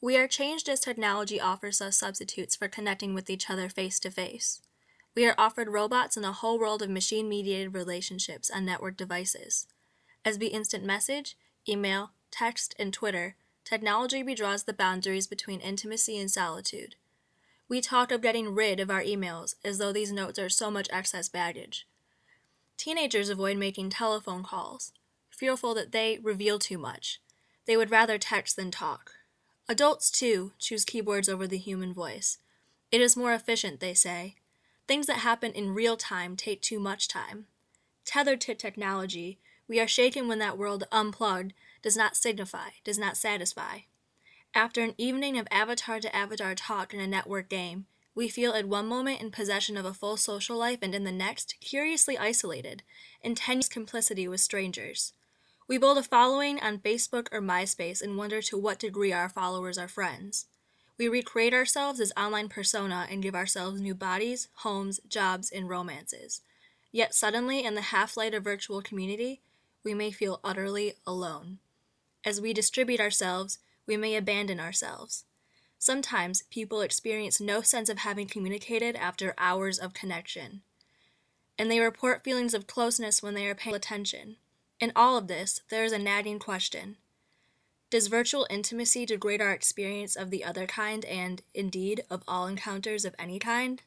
We are changed as technology offers us substitutes for connecting with each other face to face. We are offered robots and a whole world of machine mediated relationships on network devices. As we instant message, email, text, and Twitter, technology redraws the boundaries between intimacy and solitude. We talk of getting rid of our emails as though these notes are so much excess baggage. Teenagers avoid making telephone calls, fearful that they reveal too much. They would rather text than talk. Adults, too, choose keyboards over the human voice. It is more efficient, they say. Things that happen in real time take too much time. Tethered to technology, we are shaken when that world unplugged does not signify, does not satisfy. After an evening of avatar to avatar talk in a network game, we feel at one moment in possession of a full social life and in the next curiously isolated, in tenuous complicity with strangers. We build a following on Facebook or MySpace and wonder to what degree our followers are friends. We recreate ourselves as online persona and give ourselves new bodies, homes, jobs, and romances. Yet suddenly, in the half light of virtual community, we may feel utterly alone. As we distribute ourselves, we may abandon ourselves. Sometimes people experience no sense of having communicated after hours of connection. And they report feelings of closeness when they are paying attention. In all of this, there is a nagging question Does virtual intimacy degrade our experience of the other kind and, indeed, of all encounters of any kind?